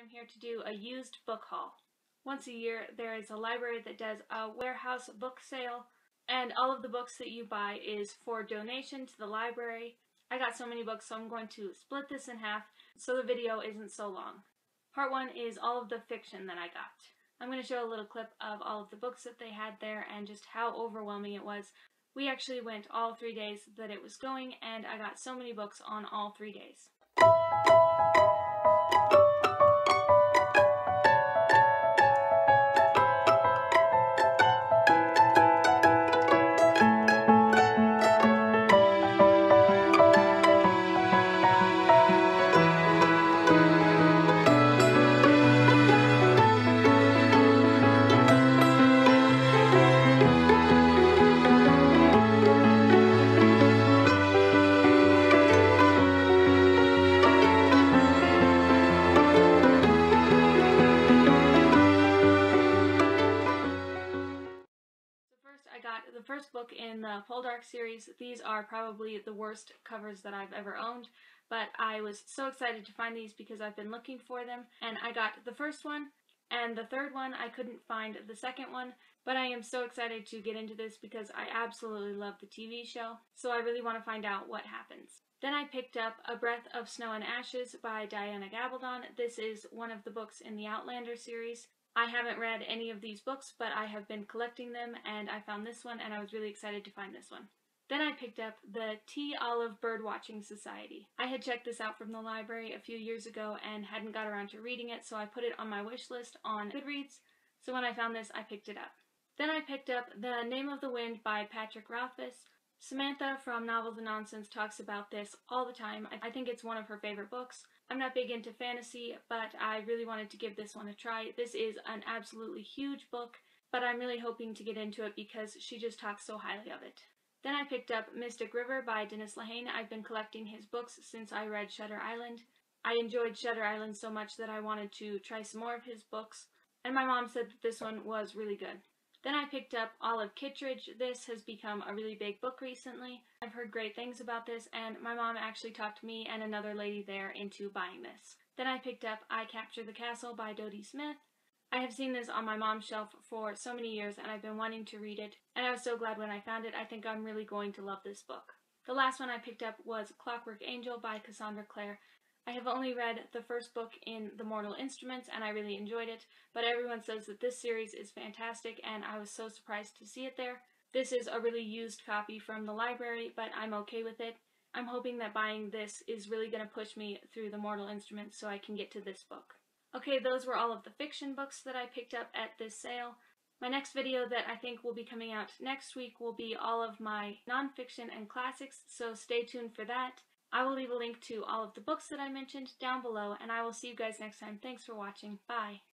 I'm here to do a used book haul. Once a year, there is a library that does a warehouse book sale, and all of the books that you buy is for donation to the library. I got so many books, so I'm going to split this in half so the video isn't so long. Part one is all of the fiction that I got. I'm going to show a little clip of all of the books that they had there and just how overwhelming it was. We actually went all three days that it was going, and I got so many books on all three days. The first book in the Poldark series. These are probably the worst covers that I've ever owned, but I was so excited to find these because I've been looking for them, and I got the first one, and the third one I couldn't find the second one, but I am so excited to get into this because I absolutely love the TV show, so I really want to find out what happens. Then I picked up A Breath of Snow and Ashes by Diana Gabaldon. This is one of the books in the Outlander series. I haven't read any of these books, but I have been collecting them and I found this one and I was really excited to find this one. Then I picked up the Tea-Olive Birdwatching Society. I had checked this out from the library a few years ago and hadn't got around to reading it, so I put it on my wish list on Goodreads. So when I found this, I picked it up. Then I picked up The Name of the Wind by Patrick Rothfuss. Samantha from Novels and Nonsense talks about this all the time. I think it's one of her favorite books. I'm not big into fantasy, but I really wanted to give this one a try. This is an absolutely huge book, but I'm really hoping to get into it because she just talks so highly of it. Then I picked up Mystic River by Dennis Lehane. I've been collecting his books since I read Shutter Island. I enjoyed Shutter Island so much that I wanted to try some more of his books, and my mom said that this one was really good. Then I picked up Olive Kitteridge. This has become a really big book recently. I've heard great things about this, and my mom actually talked me and another lady there into buying this. Then I picked up I Capture the Castle by Dodie Smith. I have seen this on my mom's shelf for so many years, and I've been wanting to read it, and I was so glad when I found it. I think I'm really going to love this book. The last one I picked up was Clockwork Angel by Cassandra Clare. I have only read the first book in The Mortal Instruments and I really enjoyed it, but everyone says that this series is fantastic and I was so surprised to see it there. This is a really used copy from the library, but I'm okay with it. I'm hoping that buying this is really going to push me through The Mortal Instruments so I can get to this book. Okay, those were all of the fiction books that I picked up at this sale. My next video that I think will be coming out next week will be all of my nonfiction and classics, so stay tuned for that. I will leave a link to all of the books that I mentioned down below, and I will see you guys next time. Thanks for watching. Bye.